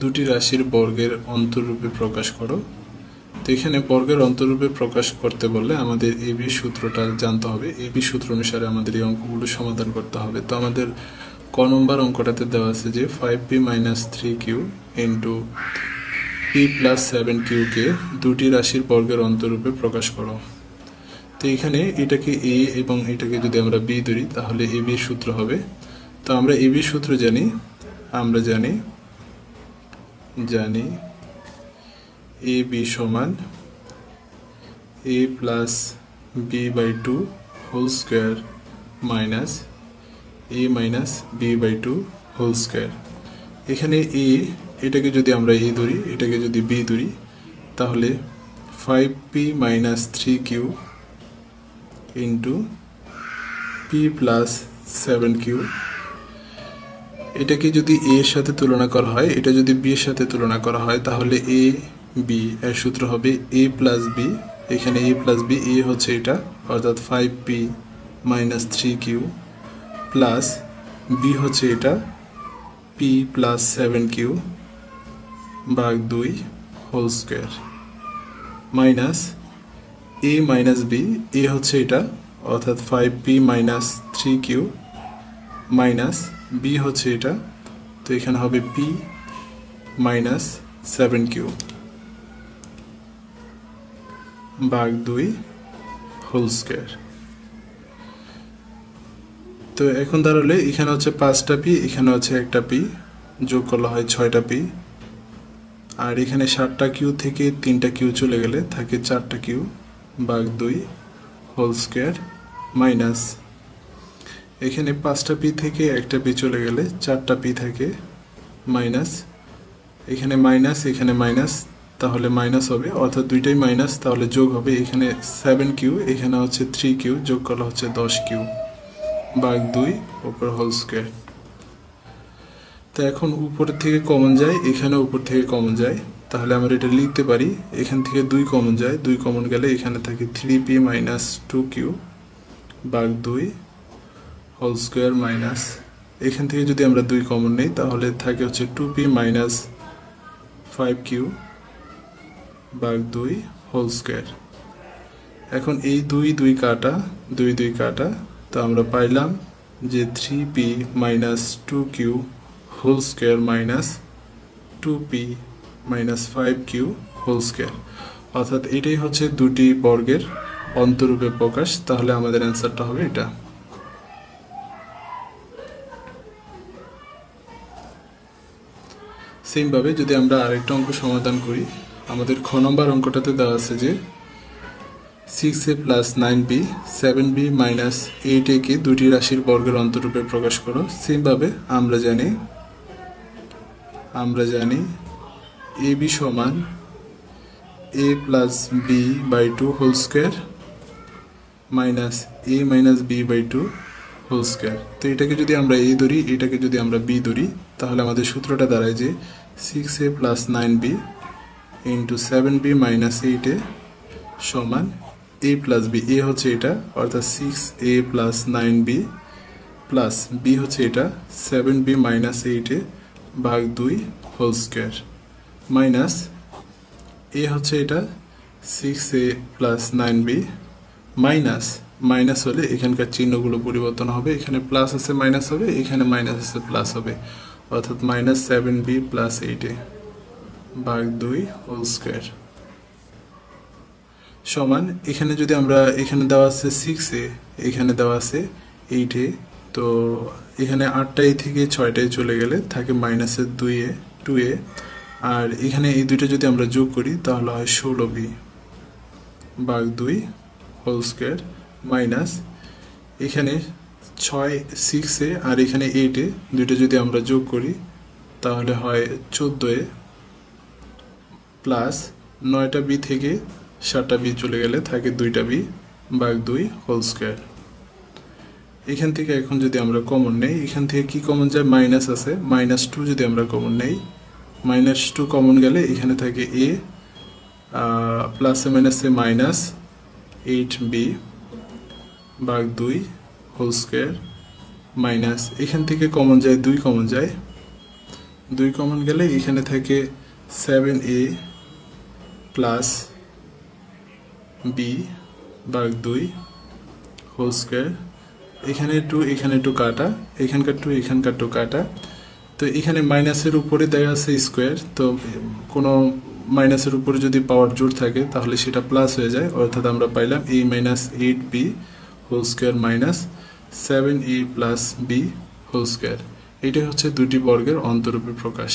দুটি রাশির বর্গের অন্তরূপে প্রকাশ করো। তো এখানে বর্গের অন্তরূপে প্রকাশ করতে বললে আমাদের এবি সূত্রটা জানতে হবে। এবি সূত্র অনুসারে আমাদের এই অঙ্কগুলো সমাধান করতে হবে। তো আমাদের ক নম্বর অঙ্কটাতে দেওয়া আছে যে five P minus three Q into P plus seven কিউকে দুটি রাশির বর্গের অন্তরূপে প্রকাশ করো। তো এখানে এটাকে এ এবং এটাকে যদি আমরা বি ধরি তাহলে এ বি সূত্র হবে। তো আমরা এ বি সূত্র জানি, আমরা জানি জানি। এ বি সমান A plus B by two whole square minus A minus B by two whole square এখানে এ এটাকে যদি আমরা এ ধরি, এটাকে যদি বি ধরি, তাহলে five P minus three Q into P plus seven Q এটাকে যদি এ এর সাথে তুলনা করা হয়, এটা যদি বি এর সাথে তুলনা করা হয়, তাহলে এ বি এর সূত্র হবে এ প্লাস বি এখানে এ প্লাস বি এ হচ্ছে এটা, অর্থাৎ five P minus three Q plus B হচ্ছে এটা পি প্লাস সেভেন কিউ ভাগ দুই whole square minus A minus B A হচ্ছে এটা, অর্থাৎ five P minus three Q minus B হচ্ছে এটা। তো এখানে হবে পি মাইনাস সেভেন কিউ ভাগ দুই হোল স্কোয়ার তো এখন দাঁড়ালে এখানে হচ্ছে পাঁচটা পি এখানে হচ্ছে একটা পি যোগ করলে হয় ছয়টা পি আর এখানে সাতটা কিউ থেকে তিনটা কিউ চলে গেলে থাকে চারটা কিউ বাঘ দুই হোল স্কোয়ার মাইনাস এখানে পাঁচটা পি থেকে একটা পি চলে গেলে চারটা পি থাকে, মাইনাস। এখানে মাইনাস এখানে মাইনাস, তাহলে মাইনাস হবে। অর্থাৎ দুইটাই মাইনাস, তাহলে যোগ হবে এখানে সেভেন কিউ, এখানে হচ্ছে থ্রি কিউ, যোগ করলে হচ্ছে দশ কিউ। বাঘ দুই, ওপর হোল স্কোয়ার। তো এখন উপর থেকে কমন যায় এখানে উপর থেকে কমন যায়। তাহলে আমরা এটা লিখতে পারি, এখান থেকে দুই কমন যায়, দুই কমন গেলে এখানে থাকে three P minus two Q বাঘ দুই হোল স্কোয়ার মাইনাস এখান থেকে যদি আমরা দুই কমন নেই, তাহলে থাকে হচ্ছে two P minus five Q বাঘ দুই হোল স্কোয়ার এখন এই দুই দুই কাটা, দুই দুই কাটা, তো আমরা পাইলাম যে three P minus two Q whole square minus two P minus five Q whole square অর্থাৎ এটাই হচ্ছে দুটি বর্গের অন্তরূপে প্রকাশ, তাহলে আমাদের অ্যান্সারটা হবে এটা। সেমভাবে যদি আমরা আরেকটা অঙ্ক সমাধান করি, আমাদের খ নম্বর অঙ্কটাতে দেওয়া আছে যে six A plus nine B seven B minus eight একে দুটি রাশির বর্গের অন্তরূপে প্রকাশ করো। সেমভাবে আমরা জানি আমরা জানি এ বি সমান A plus B by two whole square minus A minus B by two whole square তো এটাকে যদি আমরা এ ধরি, এটাকে যদি আমরা বি ধরি, তাহলে আমাদের সূত্রটা দাঁড়ায় যে six A plus nine B into seven B minus eight A সমান এ প্লাস বি এ হচ্ছে এটা, অর্থাৎ six A plus nine B plus B হচ্ছে এটা seven B minus eight A ভাগ দুই হোল স্কোয়ার মাইনাস এ হচ্ছে এটা six A plus nine B minus minus হলে এখানকার চিহ্নগুলো পরিবর্তন হবে, এখানে প্লাস আছে মাইনাস হবে, এখানে মাইনাস আছে প্লাস হবে। অর্থাৎ মাইনাস সেভেন বি প্লাস এইটে ভাগ দুই হোল স্কোয়ার সমান, এখানে যদি আমরা, এখানে দেওয়া আছে সিক্স এ এখানে দেওয়া আছে এইট এ তো এখানে আটটাই থেকে ছয়টায় চলে গেলে থাকে মাইনাসের দুই এ টু এ আর এখানে এই দুইটা যদি আমরা যোগ করি, তাহলে হয় ষোলো বি ভাগ দুই হোল স্কোয়ার মাইনাস, এখানে ছয় সিক্সে আর এখানে এইটে দুইটা যদি আমরা যোগ করি, তাহলে হয় চোদ্দ এ প্লাস নয়টা বি থেকে সাতটা বি চলে গেলে থাকে দুইটা বি ভাগ দুই হোল স্কোয়ার। এখান থেকে এখন যদি আমরা কমন নেই, এখান থেকে কি কমন যায়? মাইনাস আছে। মাইনাস টু যদি আমরা কমন নেই মাইনাস টু কমন গেলে এখানে থাকে এ প্লাসে মাইনাসে মাইনাস এইট বি ভাগ দুই হোল স্কোয়ার মাইনাস এখান থেকে কমন যায়, দুই কমন যায়। দুই কমন গেলে এখানে থাকে সেভেন এ প্লাস বি ভাগ দুই হোল স্কোয়ার এখানে টু এখানে টু কাটা, এখানকার টু এখানকার টু কাটা। তো এখানে মাইনাসের উপরে দেওয়া আছে স্কোয়ার তো কোনো মাইনাসের উপরে যদি পাওয়ার জোর থাকে, তাহলে সেটা প্লাস হয়ে যায়। অর্থাৎ আমরা পাইলাম A minus eight B whole square minus seven A plus B whole square এটাই হচ্ছে দুটি বর্গের অন্তরূপে প্রকাশ।